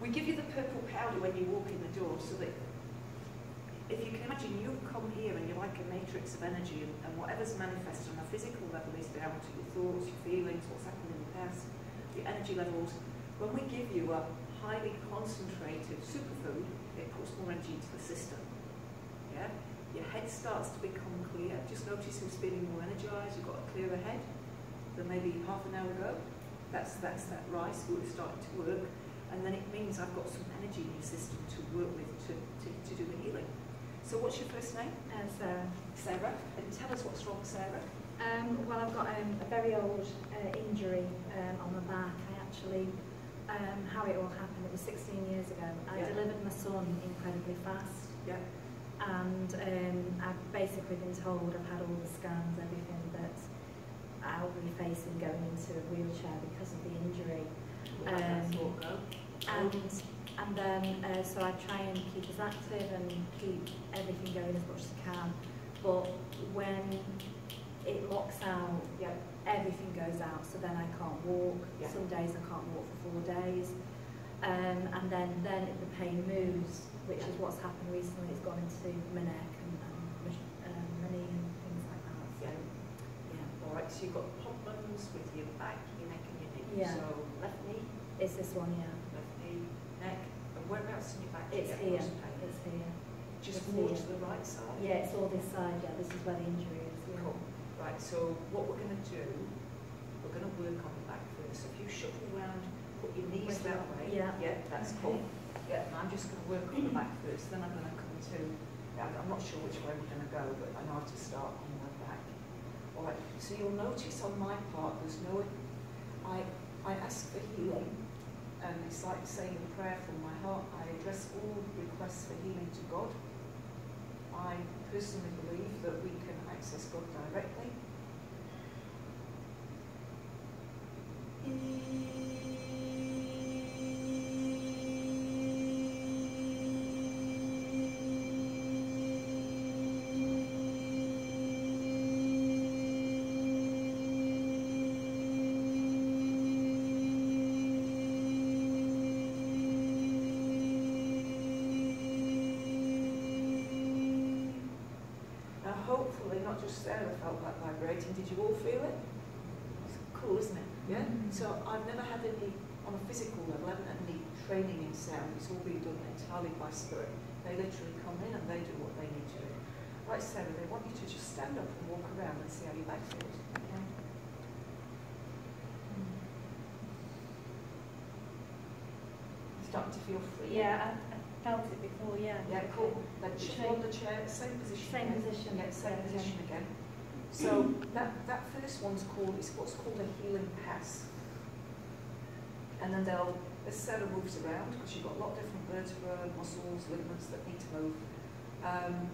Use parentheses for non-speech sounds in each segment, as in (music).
We give you the purple powder when you walk in the door so that if you can imagine you come here and you're like a matrix of energy and, and whatever's manifested on a physical level is down to your thoughts, your feelings, what's happened in the past, your energy levels. When we give you a highly concentrated superfood, it puts more energy into the system. Yeah? Your head starts to become clear. Just notice who's feeling more energized, you've got a clearer head than maybe half an hour ago. That's, that's that rice food starting to work and then it means I've got some energy in your system to work with to, to, to do the healing. So what's your first name? Uh, Sarah. Sarah. And tell us what's wrong, Sarah. Um, well, I've got um, a very old uh, injury um, on my back. I actually, um, how it all happened, it was 16 years ago. I yeah. delivered my son incredibly fast. Yeah. And um, I've basically been told, I've had all the scans, everything, that I'll be facing going into a wheelchair because of the injury. Um, and and then uh, so I try and keep as active and keep everything going as much as I can. But when it locks out, yeah. everything goes out. So then I can't walk. Yeah. Some days I can't walk for four days. Um, and then then the pain moves, which is what's happened recently. It's gone into my neck and, and um, my knee and things like that. So, yeah. yeah. All right. So you've got problems with your back, your neck, and. Yeah. So left knee. It's this one, yeah. Left knee, neck. And whereabouts in your back? It's here. It's here. Just it's more here. to the right side. Yeah, it's all this side. Yeah, this is where the injury is. Yeah. Cool. Right. So what we're going to do, we're going to work on the back first. So if you shuffle around, put your knees With that way. yeah. Yeah. That's Okay. cool. Yeah. And I'm just going to work on the back (clears throat) first. Then I'm going to come to. I'm not sure which way we're going to go, but I know how to start on my back. All right. So you'll notice on my part, there's no. I I ask for healing, and it's like saying a prayer from my heart. I address all requests for healing to God. I personally believe that we can access God directly. Now, not just Sarah felt that vibrating. Did you all feel it? It's cool, isn't it? Yeah. So I've never had any on a physical level. I haven't had any training in sound. It's all been done entirely by spirit. They literally come in and they do what they need to do. Right, Sarah. They want you to just stand up and walk around and see how your back feels. Okay. Mm. Starting to feel free. Yeah, I, I felt it before. Yeah. Yeah, cool. Then Should shuffle I- on the chair, same position. Same again. position. Yeah, same Yeah, position again. So that, that first one's called, it's what's called a healing pass. And then they'll, as Sarah moves around, because you've got a lot of different vertebrae, muscles, ligaments that need to move, um,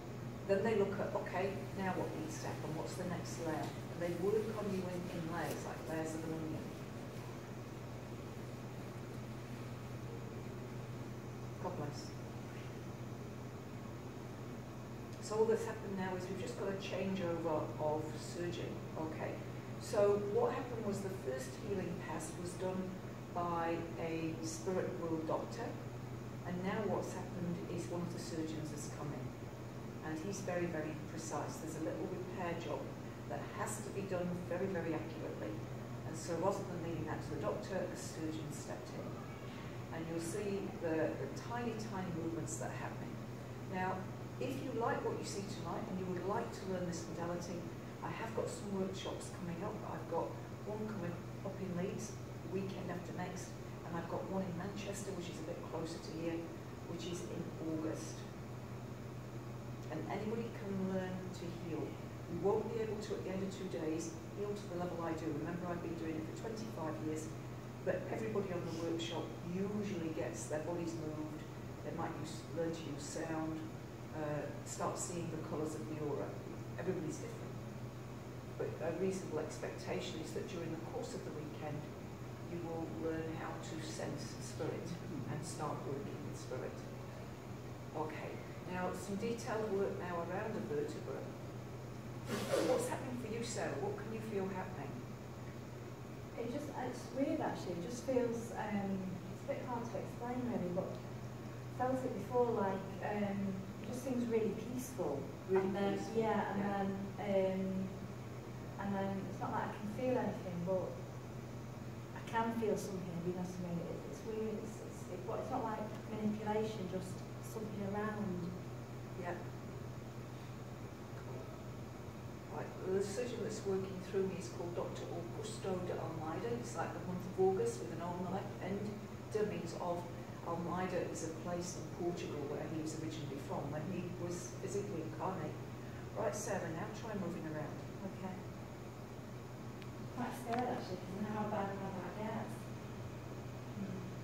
then they look at, okay, now what needs to happen, what's the next layer? And they work on you in, in layers, like layers of an onion. God bless. So all that's happened now is we've just got a changeover of surgeon. Okay. So what happened was the first healing pass was done by a spirit world doctor, and now what's happened is one of the surgeons has come in, and he's very, very precise. There's a little repair job that has to be done very, very accurately, and so rather than leaving that to the doctor, a surgeon stepped in, and you'll see the, the tiny, tiny movements that are happening. Now, if you like what you see tonight and you would like to learn this modality, I have got some workshops coming up. I've got one coming up in Leeds, weekend after next, and I've got one in Manchester, which is a bit closer to here, which is in August. And anybody can learn to heal. You won't be able to, at the end of two days, heal to the level I do. Remember, I've been doing it for 25 years, but everybody on the workshop usually gets their bodies moved. They might use, learn to use sound, uh, start seeing the colours of the aura. Everybody's different. But a reasonable expectation is that during the course of the weekend, you will learn how to sense spirit and start working with spirit. Okay, now some detailed work now around the vertebra. What's happening for you, Sarah? What can you feel happening? It just, it's weird actually. It just feels, um, it's a bit hard to explain really. but felt it before, like, um, it just seems really peaceful. Really and then, peaceful, Yeah, and yeah. then, um, and then it's not like I can feel anything, but I can feel something, you know what I mean? It, it's weird, it's, it's, it, it's not like manipulation, just something around. Yeah. Right, well, the surgeon that's working through me is called Dr. Augusto de Almeida. It's like the month of August with an O on the left end. Means of. Almeida is a place in Portugal where he was originally from when he was physically incarnate. Right, Sarah, now try moving around. Okay. Quite scared actually, because I know how bad my back gets.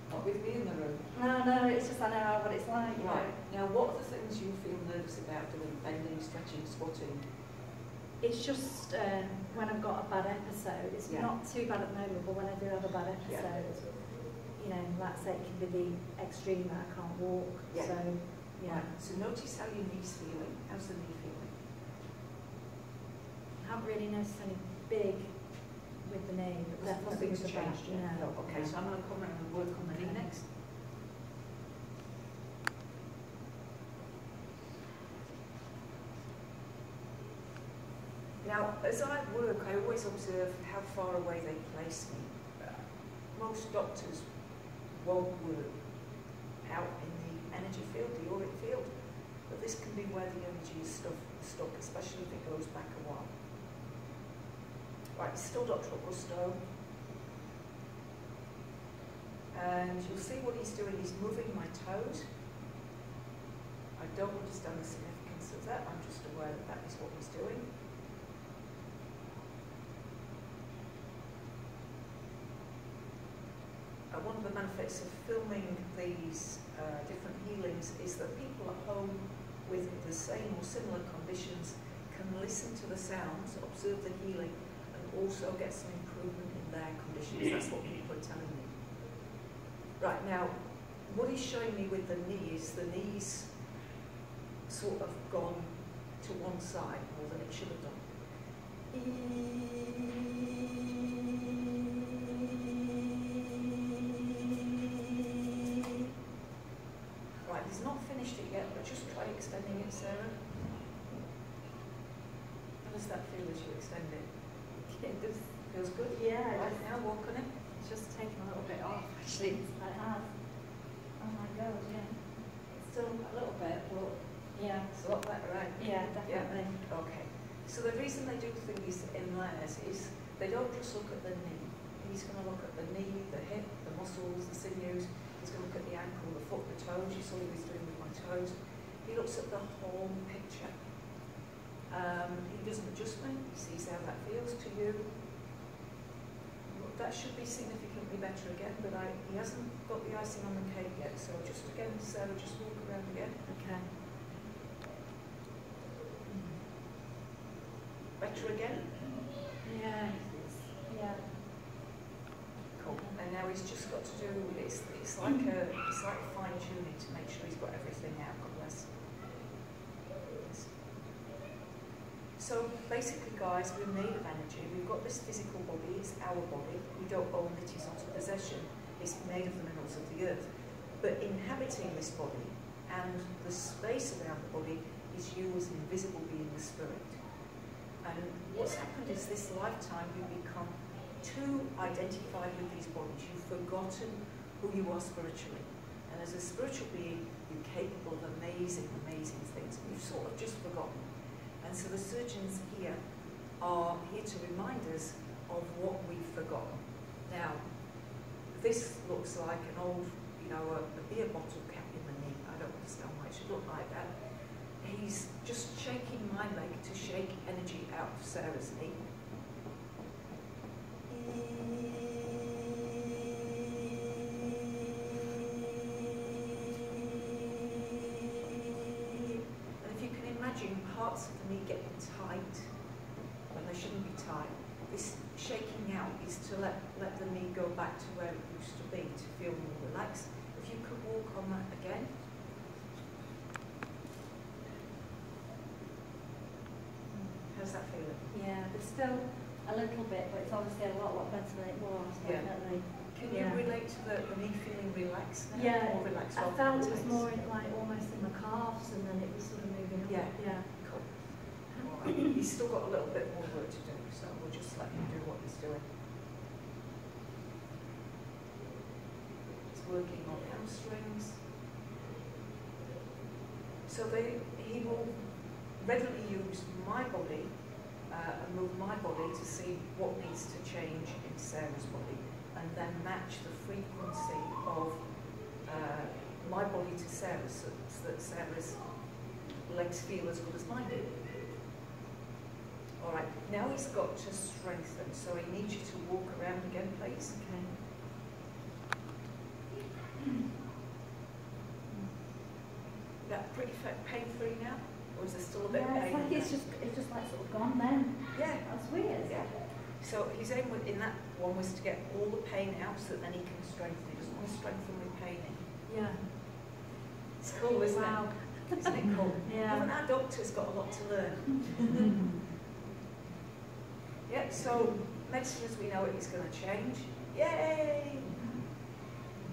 Not with me in the room. No, no, it's just I know what it's like. you know. Right, now what are the things you feel nervous about doing? Bending, stretching, squatting? It's just um, when I've got a bad episode, it's Yeah. not too bad at the moment, but when I do have a bad episode, Yeah. You know, like I say, it can be the extreme that I can't walk. Yeah. So, yeah. Right, so notice how your knee's feeling. How's the knee feeling? I haven't really noticed any big with the knee, but definitely Nothing's with the back. changed yet? No. Okay, so I'm going to come around and work on the knee next. Now, as I work, I always observe how far away they place me. Most doctors won't work out in the energy field, the auric field, but this can be where the energy is stuck, stuck especially if it goes back a while. Right, still Dr. Augusto. And you'll see what he's doing, he's moving my toes. I don't understand the significance of that, I'm just aware that that is what he's doing. Uh, one of the benefits of filming these uh, different healings is that people at home with the same or similar conditions can listen to the sounds, observe the healing, and also get some improvement in their conditions. That's what people are telling me. Right, now, what he's showing me with the knee is the knee's sort of gone to one side more than it should have done. Right, finished it yet, but just try extending it, Sarah. How does that feel as you extend it? (laughs) It does, Feels good? yeah, Right, now walk on it. it's just taken a little bit off, actually. It has. Oh my god, yeah. It's still a little bit, but yeah. It's a lot better, right? Yeah, definitely. Okay. So the reason they do things in layers is they don't just look at the knee. He's going to look at the knee, the hip, the muscles, the sinews. He's going to look at the ankle, the foot, the toes. You saw he was doing He looks at the whole picture. Um, he does an adjustment. He sees how that feels to you. That should be significantly better again, but I, he hasn't got the icing on the cake yet. So just again, Sarah, just walk around again. Okay. Better again. Yeah, yeah. Cool. And now he's just got to do, it's, it's like a, it's like fine tuning to make sure he's got everything out, God bless. Yes. So basically guys, we're made of energy. We've got this physical body, it's our body. We don't own it, it's not a possession. It's made of the minerals of the earth. But inhabiting this body and the space around the body is you as an invisible being, the spirit. And what's happened is this lifetime you become too identified with these bodies. You've forgotten who you are spiritually. And as a spiritual being, you're capable of amazing, amazing things. And you've sort of just forgotten. And so the surgeons here are here to remind us of what we've forgotten. Now, this looks like an old, you know, a, a beer bottle cap in the knee. I don't understand why it should look like that. He's just shaking my leg to shake energy out of Sarah's knee. Parts of the knee getting tight when they shouldn't be tight, this shaking out is to let, let the knee go back to where it used to be, to feel more relaxed. If you could walk on that again. How's that feeling? Yeah, there's still a little bit, but it's obviously a lot, lot better than it was, Yeah. definitely. Can Yeah. you relate to the, the me feeling relaxed now? Yeah, More relaxed I felt it was more in, like almost in the calves and then it was sort of moving up. Yeah. He's still got a little bit more work to do, so we'll just let him do what he's doing. He's working on hamstrings. So they, he will readily use my body uh, and move my body to see what needs to change in Sarah's body and then match the frequency of uh, my body to Sarah's so that Sarah's legs feel as good as mine do. All right, now he's got to strengthen, so he needs you to walk around again, please. Okay. That pretty pain-free now, or is it still a bit of Yeah, pain? it's like it's just it's just like sort of gone then. yeah, That's weird. yeah. So his aim in that one was to get all the pain out, so that then he can strengthen. He doesn't want to strengthen with pain in. Yeah. It's cool, isn't wow. it? Isn't it cool? (laughs) Yeah. Even our doctor's got a lot to learn. (laughs) So medicine as we know it is going to change. Yay!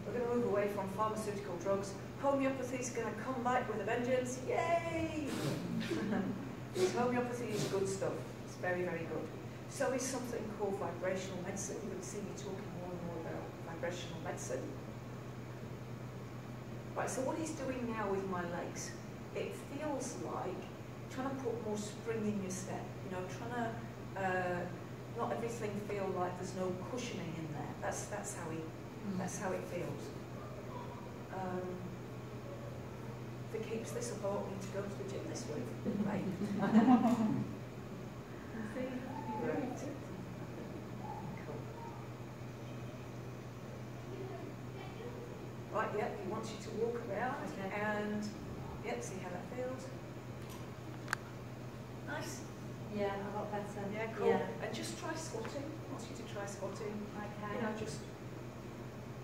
We're going to move away from pharmaceutical drugs. Homeopathy is going to come back with a vengeance. Yay! (laughs) Because homeopathy is good stuff. It's very, very good. So is something called vibrational medicine. You're going to see me talking more and more about vibrational medicine. Right, so what he's doing now with my legs, it feels like trying to put more spring in your step. You know, trying to uh, not everything feel like there's no cushioning in there. That's that's how he that's how it feels. Um, it keeps this I won't need to go to the gym this week. Right. (laughs) Right. Right, yeah, he wants you to walk around Okay. and, yep, see how that feels. Nice. Yeah, a lot better. Yeah, cool. Yeah. And just try squatting. I wants you to try squatting. Okay. You know, just,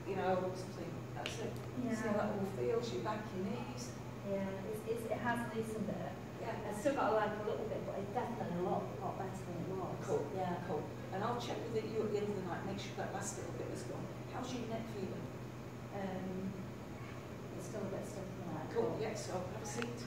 you know, something, that's it. Yeah. See how that all feels, your back, your knees. Yeah, it's, it's, it has loosened it. Yeah. I've still got like a little bit, but it's definitely a lot, lot better than it was. Cool. Yeah. Cool. And I'll check with you at the end of the night, make sure that last little bit is gone. How's your neck feeling? Um, it's still a bit stiff. Cool, yes, I'll have a seat.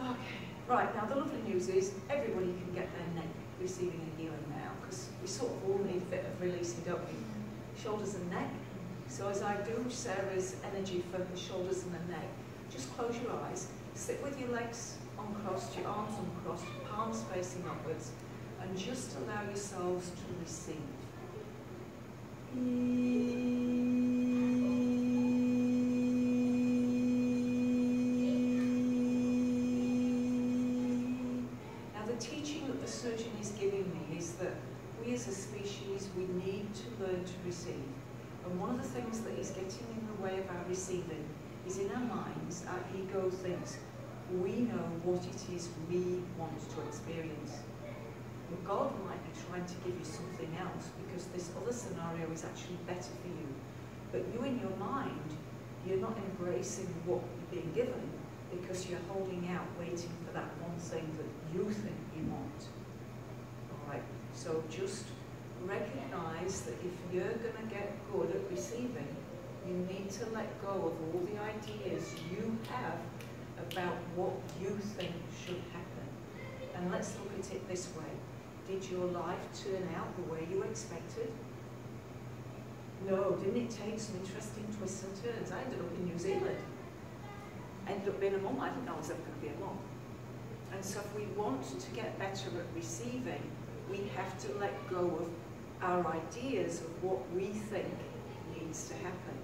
Okay, right, now the lovely news is everybody can get their neck receiving a healing now because we sort of all need a bit of releasing, don't we? Shoulders and neck. So as I do Sarah's energy for the shoulders and the neck, just close your eyes, sit with your legs uncrossed, your arms uncrossed, palms facing upwards, and just allow yourselves to receive the teaching that the surgeon is giving me is that we as a species, we need to learn to receive. And one of the things that is getting in the way of our receiving is in our minds, our ego thinks we know what it is we want to experience. But God might be trying to give you something else because this other scenario is actually better for you. But you in your mind, you're not embracing what you're being given because you're holding out, waiting for that one thing that you think you want. So just recognize that if you're going to get good at receiving, you need to let go of all the ideas you have about what you think should happen. And let's look at it this way. Did your life turn out the way you expected? No, didn't it take some interesting twists and turns? I ended up in New Zealand. Ended up being a mum. I didn't know I was ever going to be a mum. And so if we want to get better at receiving, we have to let go of our ideas of what we think needs to happen.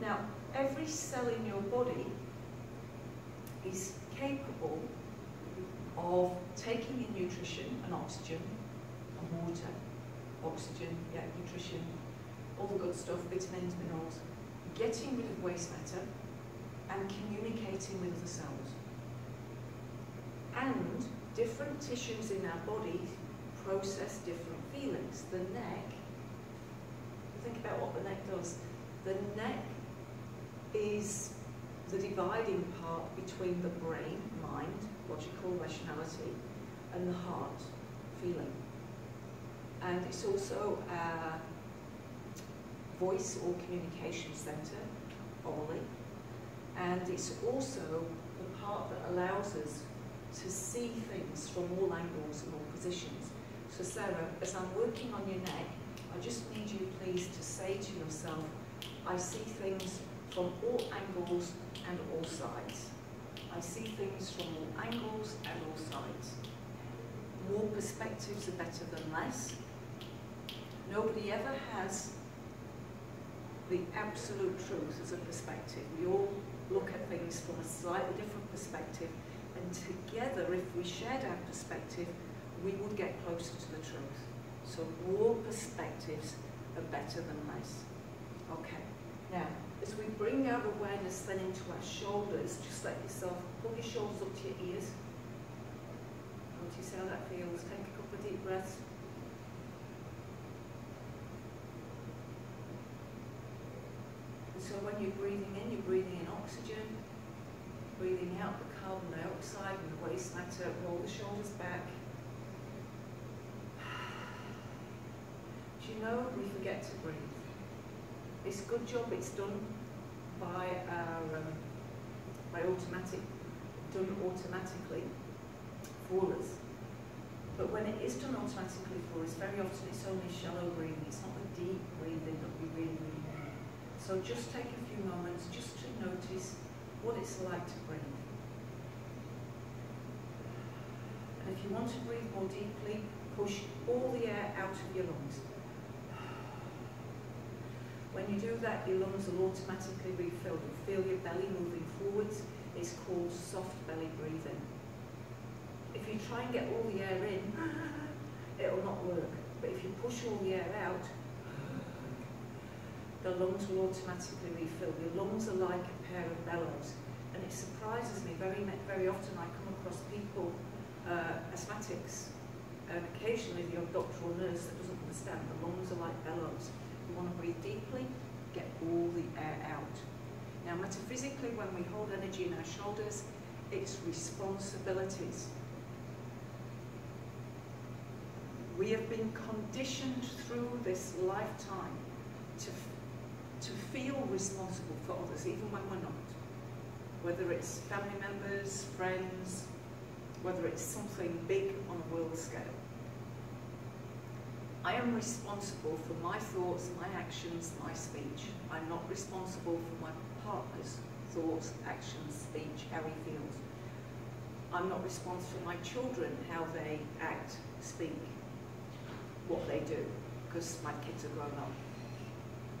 Now, every cell in your body is capable of taking in nutrition and oxygen and water, oxygen, yeah, nutrition, all the good stuff, vitamins, minerals, getting rid of waste matter and communicating with the cells. And different tissues in our body process different feelings. The neck, think about what the neck does. The neck is the dividing part between the brain, mind, logical rationality, and the heart, feeling. And it's also a voice or communication centre, orally. And it's also the part that allows us to see things from all angles and all positions. So Sarah, as I'm working on your neck, I just need you please to say to yourself, I see things from all angles and all sides. I see things from all angles and all sides. More perspectives are better than less. Nobody ever has the absolute truth as a perspective. We all look at things from a slightly different perspective and together, if we shared our perspective, we would get closer to the truth. So more perspectives are better than less. Okay, now, as we bring our awareness then into our shoulders, just let yourself pull your shoulders up to your ears. Notice how that feels. Take a couple of deep breaths. So when you're breathing in, you're breathing in oxygen, breathing out the carbon dioxide and the waste matter, roll the shoulders back. (sighs) Do you know we forget to breathe? It's a good job it's done by our um, by automatic done automatically for us. But when it is done automatically for us, very often it's only shallow breathing. It's not the deep breathing that we really, really need. So just take a few moments just to notice what it's like to breathe. And if you want to breathe more deeply, push all the air out of your lungs. When you do that, your lungs will automatically refill. You feel your belly moving forwards. It's called soft belly breathing. If you try and get all the air in, (laughs) it'll not work. But if you push all the air out, the lungs will automatically refill. Your lungs are like a pair of bellows. And it surprises me, very, very often I come across people, uh, asthmatics, and occasionally the doctor or nurse that doesn't understand the lungs are like bellows. You want to breathe deeply, get all the air out. Now, metaphysically, when we hold energy in our shoulders, it's responsibilities. We have been conditioned through this lifetime to, to feel responsible for others, even when we're not. Whether it's family members, friends, whether it's something big on a world scale. I am responsible for my thoughts, my actions, my speech. I'm not responsible for my partner's thoughts, actions, speech, how he feels. I'm not responsible for my children, how they act, speak, what they do, because my kids are grown up.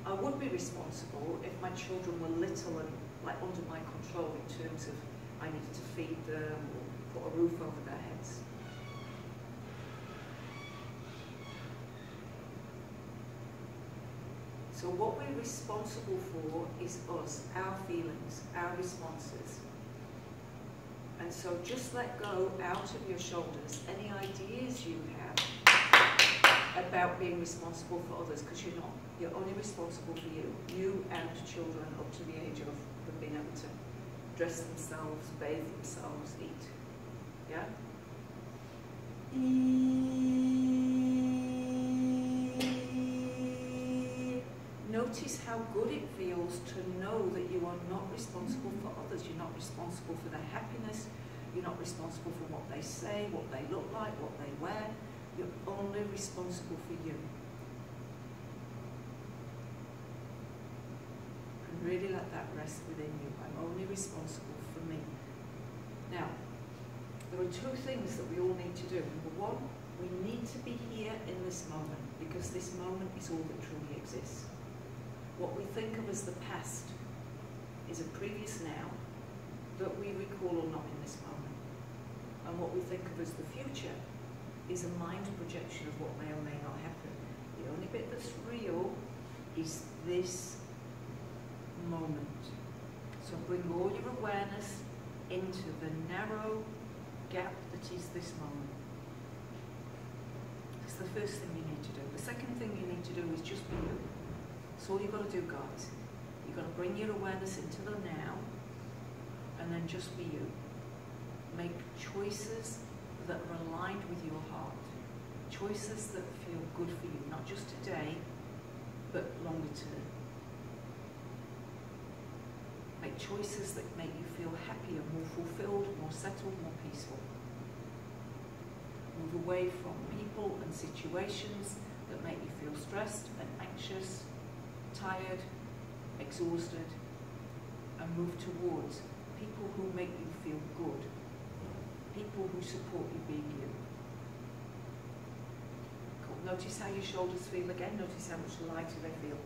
I would be responsible if my children were little and like under my control in terms of I needed to feed them or put a roof over their heads. So what we're responsible for is us, our feelings, our responses. And so just let go out of your shoulders any ideas you have about being responsible for others, because you're not. You're only responsible for you. You and children up to the age of being able to dress themselves, bathe themselves, eat. Yeah? Notice how good it feels to know that you are not responsible for others. You're not responsible for their happiness. You're not responsible for what they say, what they look like, what they wear. You're only responsible for you. Really let that rest within you. I'm only responsible for me. Now, there are two things that we all need to do. Number one, we need to be here in this moment because this moment is all that truly exists. What we think of as the past is a previous now that we recall or not in this moment. And what we think of as the future is a mind projection of what may or may not happen. The only bit that's real is this moment. So bring all your awareness into the narrow gap that is this moment. It's the first thing you need to do. The second thing you need to do is just be you. That's all you've got to do, guys. You've got to bring your awareness into the now and then just be you. Make choices that are aligned with your heart. Choices that feel good for you, not just today, but longer term. Make choices that make you feel happier, more fulfilled, more settled, more peaceful. Move away from people and situations that make you feel stressed and anxious, tired, exhausted, and move towards people who make you feel good, people who support you being you. Cool. Notice how your shoulders feel again, notice how much lighter they feel.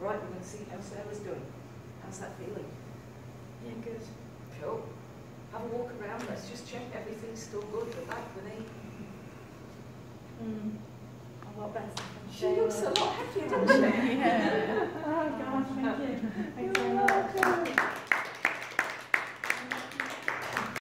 Right, we're going to see how Sarah's doing. How's that feeling? Yeah, good. Cool. Have a walk around, let's just check everything's still good, the back, the knee. Mm. A lot better. She looks a lot happier, (laughs) doesn't she? yeah. Oh, gosh, thank you. (laughs) Thank you very much.